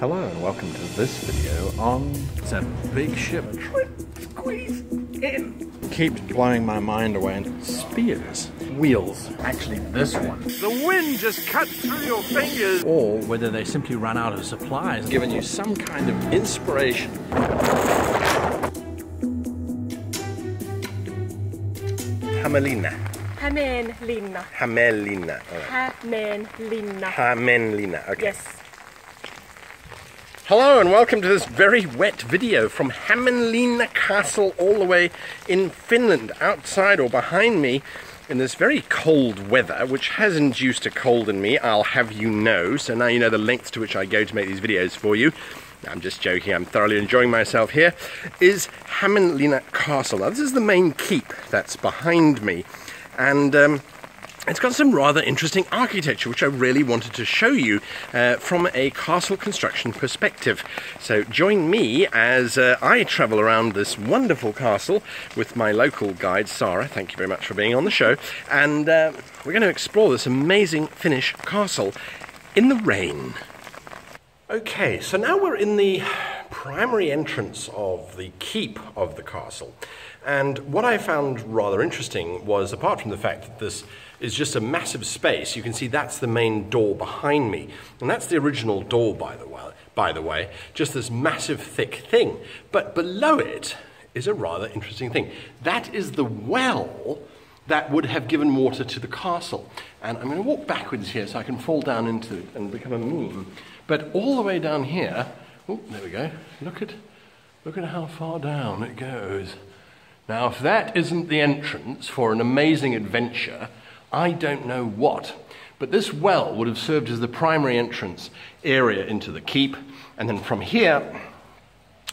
Hello and welcome to this video on It's a big ship. Squeeze in. keeps blowing my mind away. And spears, wheels, Actually, this one. The wind just cut through your fingers. Or whether they simply ran out of supplies. giving you some kind of inspiration. Hamelina. Hämeenlinna. Hamelina. All right. Hämeenlinna. Hämeenlinna. Okay. Yes. Hello and welcome to this very wet video from Hämeenlinna Castle all the way in Finland, outside or behind me in this very cold weather, which has induced a cold in me, I'll have you know. So now you know the lengths to which I go to make these videos for you. I'm just joking, I'm thoroughly enjoying myself here. Is Hämeenlinna Castle. Now, this is the main keep that's behind me. And um, it's got some rather interesting architecture, which I really wanted to show you uh, from a castle construction perspective. So join me as uh, I travel around this wonderful castle with my local guide, Sarah. Thank you very much for being on the show. And uh, we're going to explore this amazing Finnish castle in the rain. Okay, so now we're in the primary entrance of the keep of the castle. And what I found rather interesting was, apart from the fact that this is just a massive space, you can see that's the main door behind me. And that's the original door, by the way, by the way just this massive, thick thing. But below it is a rather interesting thing. That is the well that would have given water to the castle. And I'm going to walk backwards here so I can fall down into it and become a meme. But all the way down here, oh, there we go. Look at, look at how far down it goes. Now, if that isn't the entrance for an amazing adventure, I don't know what. But this well would have served as the primary entrance area into the keep. And then from here,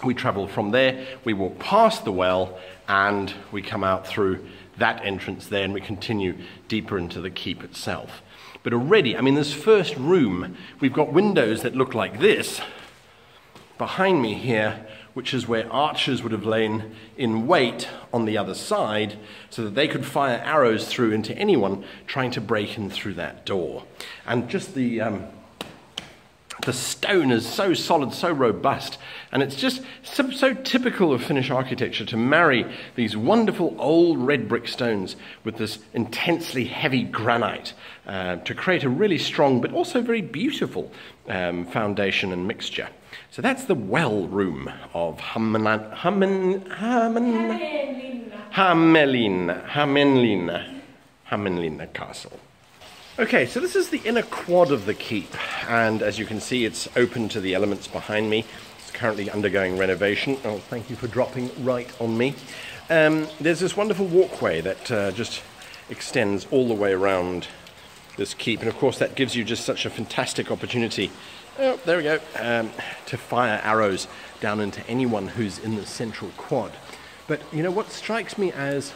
we travel from there, we walk past the well, and we come out through that entrance there, and we continue deeper into the keep itself. But already, I mean, this first room, we've got windows that look like this behind me here, which is where archers would have lain in wait on the other side so that they could fire arrows through into anyone trying to break in through that door. And just the. Um, the stone is so solid, so robust, and it's just so, so, typical of Finnish architecture to marry these wonderful old red brick stones with this intensely heavy granite uh, to create a really strong but also very beautiful um, foundation and mixture. So that's the well room of Hamelin, Hamen, Hamen, Hamelin, Hamelin, Hamelin Castle. Okay, so this is the inner quad of the keep, and as you can see, it's open to the elements behind me. It's currently undergoing renovation. Oh, thank you for dropping right on me. Um, there's this wonderful walkway that uh, just extends all the way around this keep, and of course, that gives you just such a fantastic opportunity. Oh, there we go, um, to fire arrows down into anyone who's in the central quad. But you know what strikes me as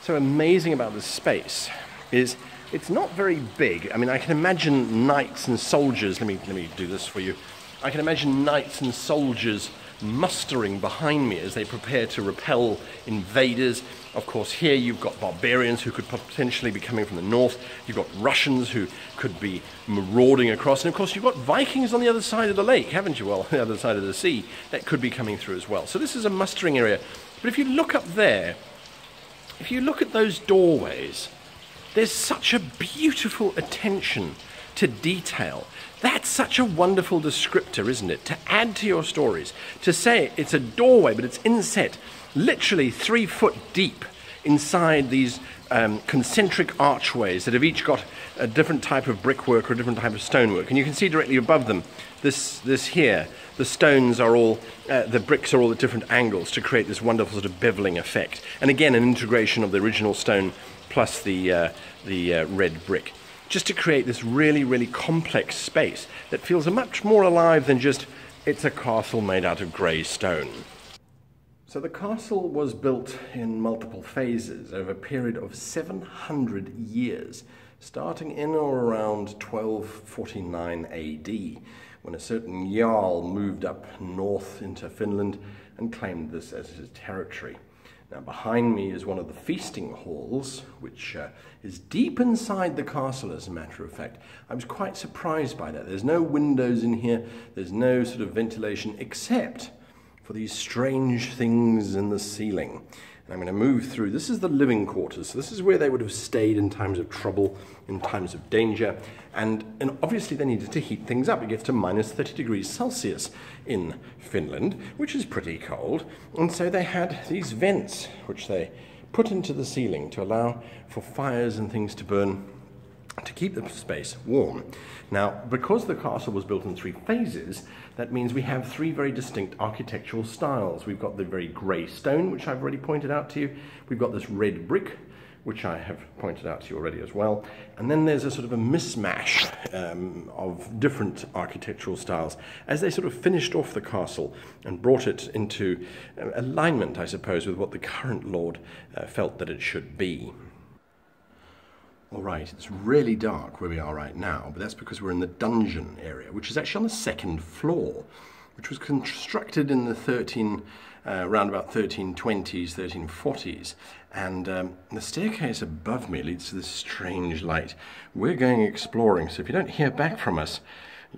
so amazing about this space is it's not very big. I mean, I can imagine knights and soldiers. Let me, let me do this for you. I can imagine knights and soldiers mustering behind me as they prepare to repel invaders. Of course, here you've got barbarians who could potentially be coming from the north. You've got Russians who could be marauding across. And of course, you've got Vikings on the other side of the lake, haven't you? Well, the other side of the sea that could be coming through as well. So this is a mustering area. But if you look up there, if you look at those doorways, there's such a beautiful attention to detail. That's such a wonderful descriptor, isn't it? To add to your stories, to say it's a doorway, but it's inset, literally three foot deep inside these um, concentric archways that have each got a different type of brickwork or a different type of stonework. And you can see directly above them, this, this here, the stones are all, uh, the bricks are all at different angles to create this wonderful sort of beveling effect. And again, an integration of the original stone plus the, uh, the uh, red brick, just to create this really, really complex space that feels much more alive than just it's a castle made out of grey stone. So the castle was built in multiple phases over a period of 700 years, starting in or around 1249 AD, when a certain Jarl moved up north into Finland and claimed this as his territory. Now, behind me is one of the feasting halls, which uh, is deep inside the castle, as a matter of fact. I was quite surprised by that. There's no windows in here, there's no sort of ventilation, except for these strange things in the ceiling. I'm going to move through. This is the living quarters. So this is where they would have stayed in times of trouble, in times of danger. And, and obviously they needed to heat things up. It gets to minus 30 degrees Celsius in Finland, which is pretty cold. And so they had these vents, which they put into the ceiling to allow for fires and things to burn to keep the space warm. Now, because the castle was built in three phases, that means we have three very distinct architectural styles. We've got the very grey stone, which I've already pointed out to you. We've got this red brick, which I have pointed out to you already as well. And then there's a sort of a mismatch um, of different architectural styles as they sort of finished off the castle and brought it into uh, alignment, I suppose, with what the current lord uh, felt that it should be. All right, it's really dark where we are right now, but that's because we're in the dungeon area, which is actually on the second floor, which was constructed in the 13, uh, around about 1320s, 1340s. And um, the staircase above me leads to this strange light. We're going exploring, so if you don't hear back from us,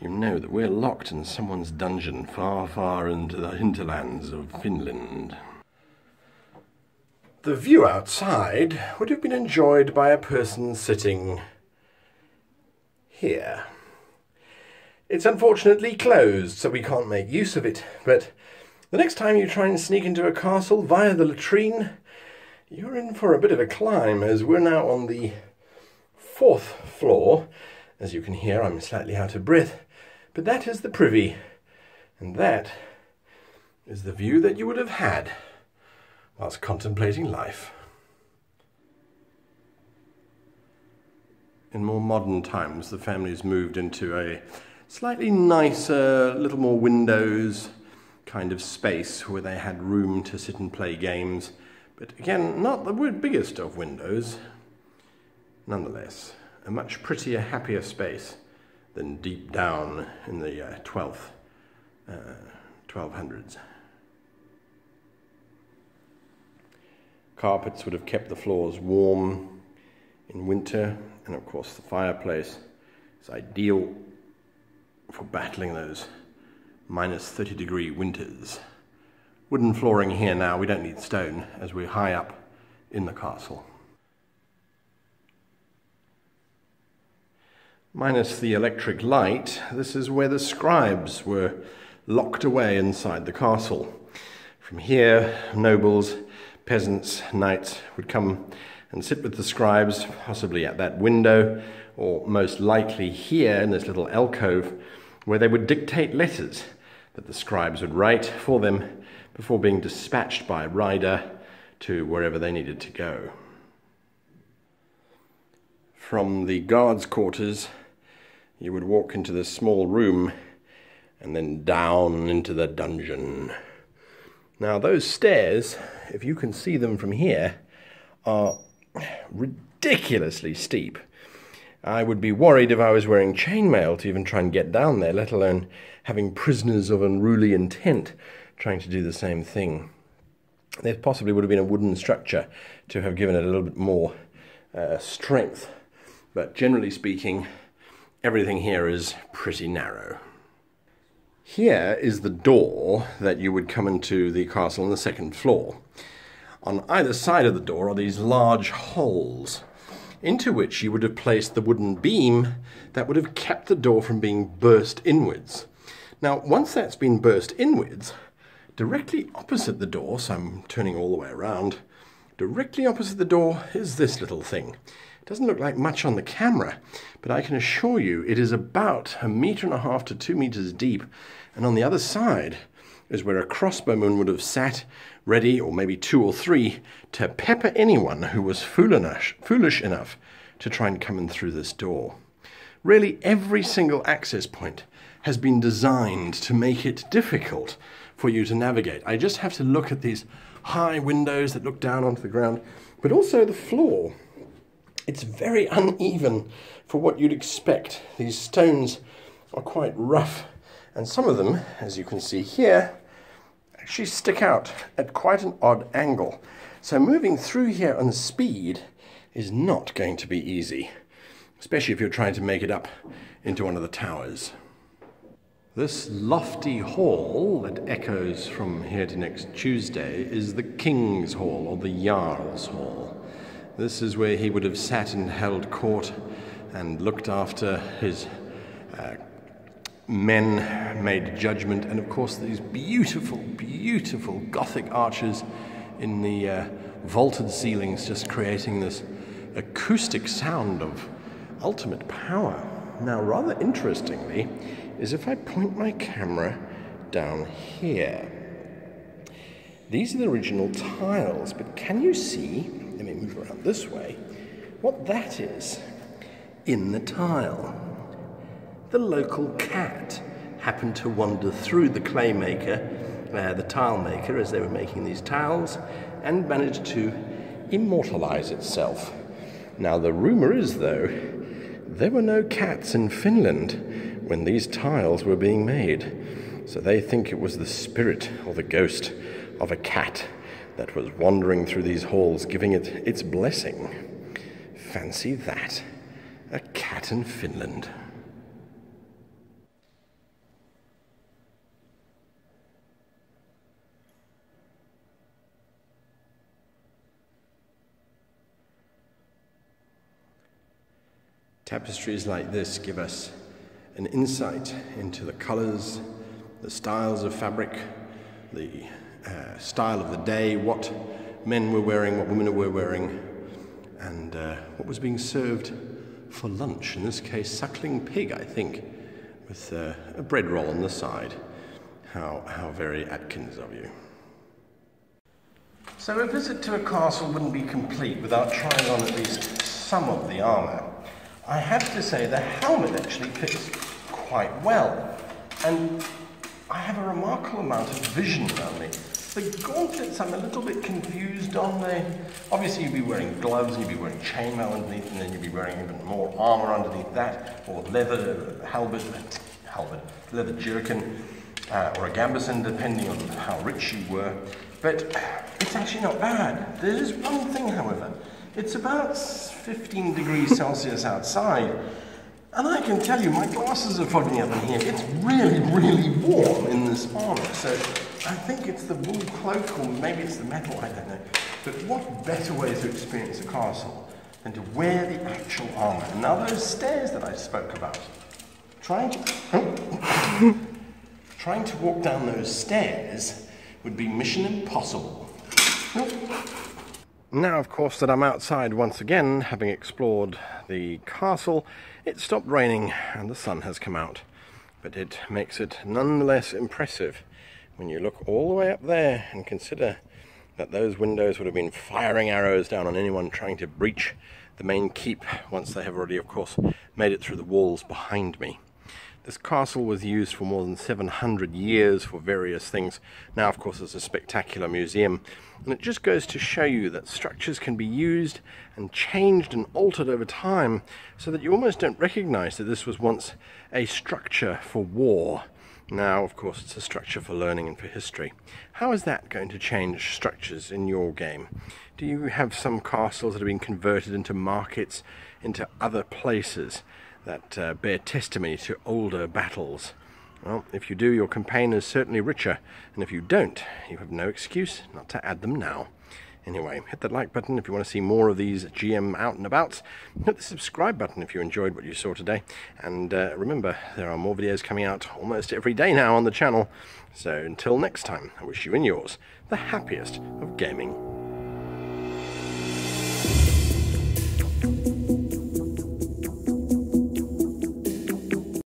you know that we're locked in someone's dungeon far, far into the hinterlands of Finland. The view outside would have been enjoyed by a person sitting here. It's unfortunately closed, so we can't make use of it, but the next time you try and sneak into a castle via the latrine, you're in for a bit of a climb, as we're now on the fourth floor. As you can hear, I'm slightly out of breath, but that is the privy, and that is the view that you would have had whilst contemplating life. In more modern times, the family's moved into a slightly nicer, little more windows kind of space where they had room to sit and play games. But again, not the biggest of windows. Nonetheless, a much prettier, happier space than deep down in the uh, 12th, uh, 1200s. Carpets would have kept the floors warm in winter, and of course the fireplace is ideal for battling those minus 30 degree winters. Wooden flooring here now, we don't need stone as we're high up in the castle. Minus the electric light, this is where the scribes were locked away inside the castle. From here, nobles peasants, knights would come and sit with the scribes, possibly at that window, or most likely here in this little alcove, where they would dictate letters that the scribes would write for them before being dispatched by rider to wherever they needed to go. From the guards' quarters, you would walk into this small room and then down into the dungeon. Now, those stairs, if you can see them from here, are ridiculously steep. I would be worried if I was wearing chainmail to even try and get down there, let alone having prisoners of unruly intent trying to do the same thing. There possibly would have been a wooden structure to have given it a little bit more uh, strength, but generally speaking, everything here is pretty narrow. Here is the door that you would come into the castle on the second floor. On either side of the door are these large holes, into which you would have placed the wooden beam that would have kept the door from being burst inwards. Now, once that's been burst inwards, directly opposite the door, so I'm turning all the way around, directly opposite the door is this little thing. It doesn't look like much on the camera, but I can assure you it is about a meter and a half to two meters deep. And on the other side is where a crossbowman would have sat ready, or maybe two or three, to pepper anyone who was foolish, foolish enough to try and come in through this door. Really, every single access point has been designed to make it difficult for you to navigate. I just have to look at these high windows that look down onto the ground, but also the floor it's very uneven for what you'd expect. These stones are quite rough, and some of them, as you can see here, actually stick out at quite an odd angle. So moving through here on speed is not going to be easy, especially if you're trying to make it up into one of the towers. This lofty hall that echoes from here to next Tuesday is the King's Hall or the Jarl's Hall. This is where he would have sat and held court and looked after his uh, men, made judgment, and of course these beautiful, beautiful Gothic arches in the uh, vaulted ceilings just creating this acoustic sound of ultimate power. Now, rather interestingly, is if I point my camera down here. These are the original tiles, but can you see, let me move around this way, what that is in the tile? The local cat happened to wander through the clay maker, uh, the tile maker, as they were making these tiles, and managed to immortalize itself. Now, the rumor is, though, there were no cats in Finland when these tiles were being made, so they think it was the spirit or the ghost of a cat that was wandering through these halls, giving it its blessing. Fancy that! A cat in Finland. Tapestries like this give us an insight into the colors, the styles of fabric, the uh, style of the day, what men were wearing, what women were wearing, and uh, what was being served for lunch. In this case, suckling pig, I think, with uh, a bread roll on the side. How, how very Atkins of you. So a visit to a castle wouldn't be complete without trying on at least some of the armour. I have to say the helmet actually fits quite well. And I have a remarkable amount of vision around me. The gauntlets I'm a little bit confused on. They obviously you'd be wearing gloves, you'd be wearing chainmail underneath, and then you'd be wearing even more armor underneath that, or leather halberd, halberd, leather jerkin, uh, or a gambeson, depending on how rich you were. But it's actually not bad. There is one thing, however. It's about 15 degrees Celsius outside. And I can tell you, my glasses are fogging up in here. It's really, really warm in this armor. So I think it's the wool cloak, or maybe it's the metal, I don't know. But what better way to experience a castle than to wear the actual armor? And now those stairs that I spoke about. Trying to, trying to walk down those stairs would be mission impossible. Now, of course, that I'm outside once again, having explored the castle, it stopped raining and the sun has come out. But it makes it nonetheless impressive when you look all the way up there and consider that those windows would have been firing arrows down on anyone trying to breach the main keep once they have already, of course, made it through the walls behind me. This castle was used for more than 700 years for various things. Now, of course, it's a spectacular museum. And it just goes to show you that structures can be used and changed and altered over time so that you almost don't recognize that this was once a structure for war. Now, of course, it's a structure for learning and for history. How is that going to change structures in your game? Do you have some castles that have been converted into markets, into other places? That uh, bear testimony to older battles. Well, if you do, your campaign is certainly richer, and if you don't, you have no excuse not to add them now. Anyway, hit that like button if you want to see more of these GM out and abouts. Hit the subscribe button if you enjoyed what you saw today. And uh, remember, there are more videos coming out almost every day now on the channel. So until next time, I wish you and yours the happiest of gaming.